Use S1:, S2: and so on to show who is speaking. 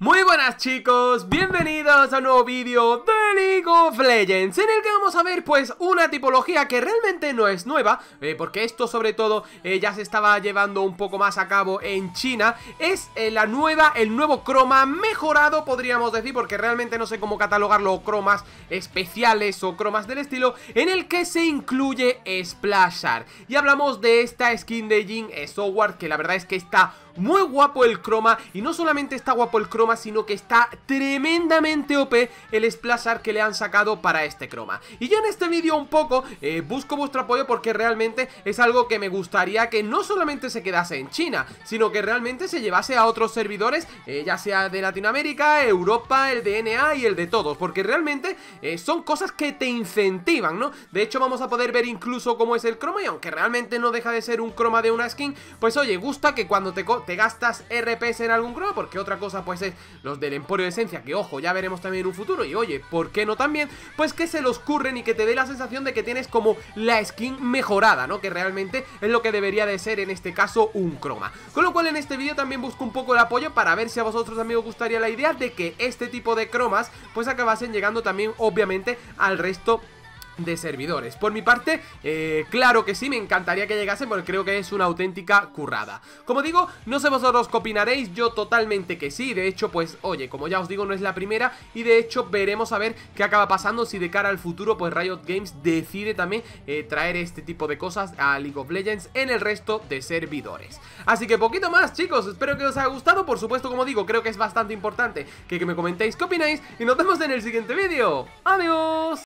S1: Muy buenas chicos, bienvenidos a un nuevo vídeo de League of Legends En el que vamos a ver pues una tipología que realmente no es nueva eh, Porque esto sobre todo eh, ya se estaba llevando un poco más a cabo en China. Es eh, la nueva, el nuevo croma mejorado podríamos decir Porque realmente no sé cómo catalogarlo, cromas especiales o cromas del estilo En el que se incluye Splash Art Y hablamos de esta skin de Jin Software que la verdad es que está muy guapo el croma y no solamente está guapo el croma sino que está tremendamente OP el splash art que le han sacado para este croma y yo en este vídeo un poco eh, busco vuestro apoyo porque realmente es algo que me gustaría que no solamente se quedase en China sino que realmente se llevase a otros servidores eh, ya sea de Latinoamérica, Europa, el DNA y el de todos porque realmente eh, son cosas que te incentivan, ¿no? De hecho vamos a poder ver incluso cómo es el croma y aunque realmente no deja de ser un croma de una skin pues oye, gusta que cuando te te gastas RPs en algún croma, porque otra cosa pues es los del Emporio de Esencia, que ojo, ya veremos también en un futuro, y oye, ¿por qué no también? Pues que se los curren y que te dé la sensación de que tienes como la skin mejorada, ¿no? Que realmente es lo que debería de ser en este caso un croma. Con lo cual en este vídeo también busco un poco el apoyo para ver si a vosotros también os gustaría la idea de que este tipo de cromas pues acabasen llegando también obviamente al resto de servidores. Por mi parte, eh, claro que sí, me encantaría que llegase porque creo que es una auténtica currada. Como digo, no sé vosotros qué opinaréis, yo totalmente que sí, de hecho, pues, oye, como ya os digo, no es la primera y de hecho veremos a ver qué acaba pasando si de cara al futuro, pues Riot Games decide también eh, traer este tipo de cosas a League of Legends en el resto de servidores. Así que poquito más, chicos, espero que os haya gustado, por supuesto, como digo, creo que es bastante importante que, que me comentéis qué opináis y nos vemos en el siguiente vídeo. ¡Adiós!